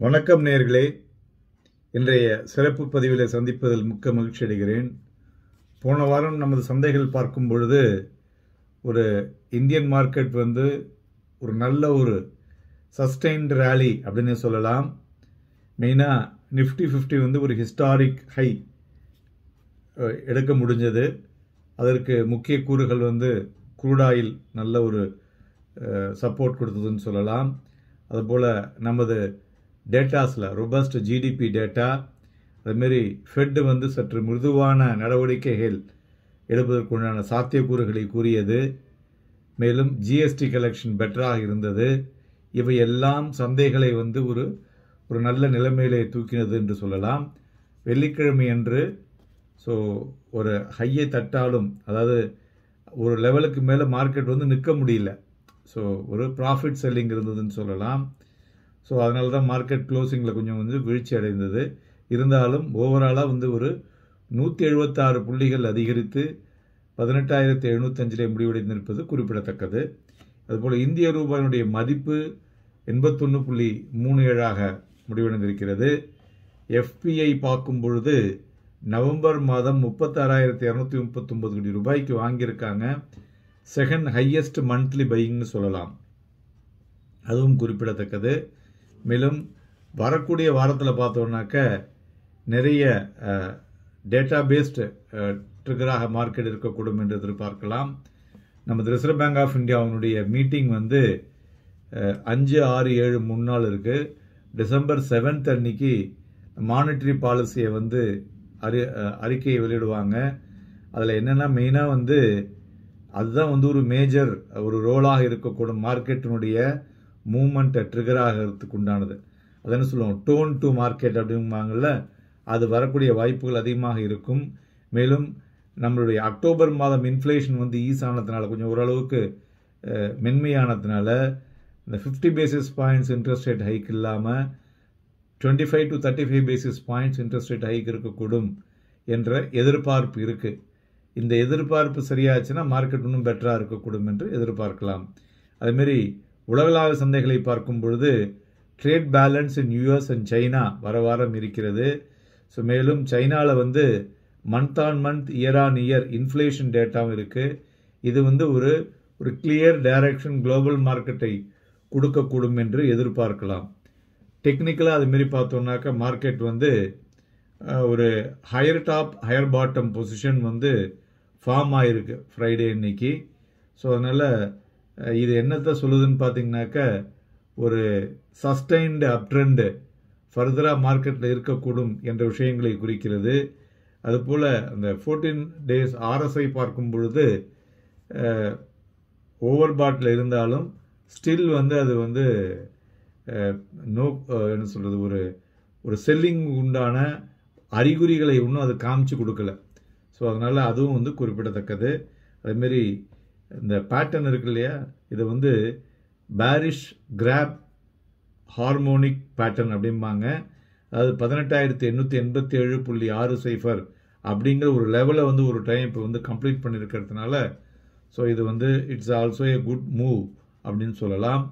வணக்கம் நேர்களே. இன்றைய சிறப்பு பதிவில் சந்திப்பதில் மிக்க மகிழ்ச்சி அடைகிறேன். போன வாரம் நமது சந்தைகள் பார்க்கும் பொழுது ஒரு இந்தியன் மார்க்கெட் வந்து ஒரு நல்ல ஒரு சஸ்டைன்டு ரேலி அப்படின்னு சொல்லலாம். மெயினாக நிஃப்டி ஃபிஃப்டி வந்து ஒரு ஹிஸ்டாரிக் ஹை எடுக்க முடிஞ்சது. அதற்கு முக்கிய கூறுகள் வந்து குரூடாயில் நல்ல ஒரு சப்போர்ட் கொடுத்ததுன்னு சொல்லலாம். அதுபோல் நமது டேட்டாஸில் ரொபஸ்ட் ஜிடிபி டேட்டா அதுமாரி ஃபெட்டு வந்து சற்று மிருதுவான நடவடிக்கைகள் எடுப்பதற்குண்டான சாத்தியக்கூறுகளை கூறியது. மேலும் ஜிஎஸ்டி கலெக்ஷன் பெட்டராக இருந்தது. இவை எல்லாம் சந்தைகளை வந்து ஒரு ஒரு நல்ல நிலைமையிலே தூக்கினது என்று சொல்லலாம். வெள்ளிக்கிழமை அன்று ஸோ ஒரு ஹையை தட்டாலும் அதாவது ஒரு லெவலுக்கு மேலே மார்க்கெட் வந்து நிற்க முடியல. ஸோ ஒரு ப்ராஃபிட் செல்லிங் இருந்ததுன்னு சொல்லலாம். ஸோ அதனால தான் மார்க்கெட் க்ளோசிங்கில் கொஞ்சம் வந்து வீழ்ச்சி அடைந்தது. இருந்தாலும் ஓவராலாக வந்து ஒரு நூற்றி எழுபத்தாறு புள்ளிகள் அதிகரித்து பதினெட்டாயிரத்தி எழுநூத்தஞ்சிலே முடிவடைந்திருப்பது குறிப்பிடத்தக்கது. அதுபோல் இந்திய ரூபாயினுடைய மதிப்பு எண்பத்தொன்று புள்ளி மூணு ஏழாக முடிவடைந்திருக்கிறது. எஃபிஐ பார்க்கும் பொழுது நவம்பர் மாதம் முப்பத்தாறாயிரத்தி இரநூத்தி முப்பத்தொம்பது கோடி ரூபாய்க்கு வாங்கியிருக்காங்க. செகண்ட் ஹையஸ்ட் மந்த்லி பையிங்னு சொல்லலாம். அதுவும் குறிப்பிடத்தக்கது. மேலும் வரக்கூடிய வாரத்தில் பார்த்தோம்னாக்க நிறைய டேட்டா பேஸ்டு ட்ரிகராக மார்க்கெட் இருக்கக்கூடும் என்று எதிர்பார்க்கலாம். நமது ரிசர்வ் பேங்க் ஆஃப் இந்தியாவினுடைய மீட்டிங் வந்து அஞ்சு ஆறு ஏழு மூணு நாள் இருக்குது டிசம்பர் செவன்த் அன்னைக்கு மானிட்டரி பாலிசியை வந்து அறி அறிக்கையை வெளியிடுவாங்க. அதில் என்னென்னா மெயினாக வந்து அதுதான் வந்து ஒரு மேஜர் ஒரு ரோலாக இருக்கக்கூடும். மார்க்கெட்டினுடைய மூமெண்ட்டை ட்ரிகர் ஆகிறதுக்கு உண்டானது. அது என்ன சொல்லுவோம்? டோன் டு மார்க்கெட் அப்படிம்பாங்கள்ல அது வரக்கூடிய வாய்ப்புகள் அதிகமாக இருக்கும். மேலும் நம்மளுடைய அக்டோபர் மாதம் இன்ஃப்ளேஷன் வந்து ஈஸ் ஆனதுனால கொஞ்சம் ஓரளவுக்கு மென்மையானதுனால இந்த fifty basis points interest rate hike இல்லாமல் twenty five to thirty five basis points interest rate hike இருக்கக்கூடும் என்ற எதிர்பார்ப்பு இருக்குது இந்த எதிர்பார்ப்பு சரியாச்சுன்னா மார்க்கெட் இன்னும் பெட்டராக இருக்கக்கூடும் என்று எதிர்பார்க்கலாம். அதேமாரி உலகளாவிய சந்தைகளை பார்க்கும் பொழுது trade balance in US and China வர வாரம் இருக்கிறது. ஸோ மேலும் சைனாவில் வந்து month on month year on year inflation டேட்டாவும் இருக்குது இது வந்து ஒரு ஒரு கிளியர் டைரக்ஷன் குளோபல் மார்க்கெட்டை கொடுக்கக்கூடும் என்று எதிர்பார்க்கலாம். டெக்னிக்கலாக அதுமாரி பார்த்தோம்னாக்கா மார்க்கெட் வந்து ஒரு higher top higher bottom position வந்து ஃபார்ம் ஆகிருக்கு ஃப்ரைடே இன்னைக்கு ஸோ அதனால் இது என்னத்தை சொல்லுதுன்னு பார்த்தீங்கன்னாக்க ஒரு சஸ்டைன்டு அப்ட்ரெண்டு ஃபர்தராக மார்க்கெட்டில் இருக்கக்கூடும் என்ற விஷயங்களை குறிக்கிறது. அதுபோல் அந்த ஃபோர்டீன் டேஸ் ஆர்எஸ்ஐ பார்க்கும் பொழுது ஓவர் பாட்டில் இருந்தாலும் ஸ்டில் வந்து அது வந்து நோ என்ன சொல்கிறது ஒரு ஒரு செல்லிங் உண்டான அறிகுறிகளை இன்னும் அது காமிச்சு கொடுக்கல. ஸோ அதனால் அதுவும் வந்து குறிப்பிடத்தக்கது. அதேமாரி இந்த பேட்டர்ன் இருக்கு இல்லையா? இதை வந்து பாரிஷ் கிராப் ஹார்மோனிக் பேட்டர்ன் அப்படிம்பாங்க. அதாவது பதினெட்டாயிரத்தி எண்ணூற்றி எண்பத்தி ஏழு புள்ளி ஆறு சைஃபர் அப்படிங்கிற ஒரு லெவலை வந்து ஒரு டைம் இப்போ வந்து கம்ப்ளீட் பண்ணியிருக்கிறதுனால ஸோ இது வந்து it's also a good move அப்படின்னு சொல்லலாம்.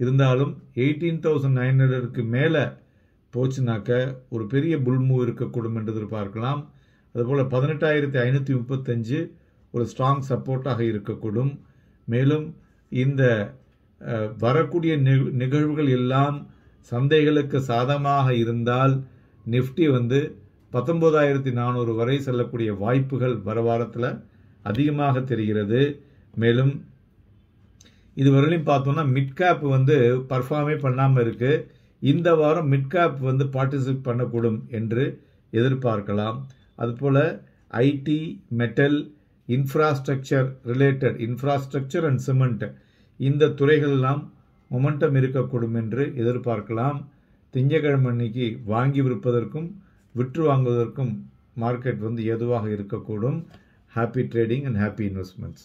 இருந்தாலும் எயிட்டீன் தௌசண்ட் நைன் ஹண்ட்ரடுக்கு மேலே போச்சுனாக்க ஒரு பெரிய புல் மூவ் இருக்கக்கூடும் என்று எதிர்பார்க்கலாம். அதுபோல் பதினெட்டாயிரத்தி ஐநூற்றி முப்பத்தஞ்சு ஒரு ஸ்ட்ராங் சப்போர்ட்டாக இருக்கக்கூடும். மேலும் இந்த வரக்கூடிய நிகழ்வுகள் எல்லாம் சந்தைகளுக்கு சாதமாக இருந்தால் நிஃப்டி வந்து பத்தொம்போதாயிரத்தி நானூறு வரை செல்லக்கூடிய வாய்ப்புகள் வர வாரத்தில் அதிகமாக தெரிகிறது. மேலும் இதுவரையிலும் பார்த்தோம்னா மிட்கேப் வந்து பர்ஃபார்மே பண்ணாமல் இருக்குது இந்த வாரம் மிட்கேப் வந்து பார்ட்டிசிபேட் பண்ணக்கூடும் என்று எதிர்பார்க்கலாம். அதுபோல் IT metal infrastructure related infrastructure and cement இந்த துறைகளெல்லாம் மொமெண்டம் இருக்கக்கூடும் என்று எதிர்பார்க்கலாம். திங்கக்கிழமை அன்னைக்கு வாங்கி விற்பதற்கும் விற்று வாங்குவதற்கும் மார்க்கெட் வந்து ஏதுவாக இருக்கக்கூடும். Happy trading and happy investments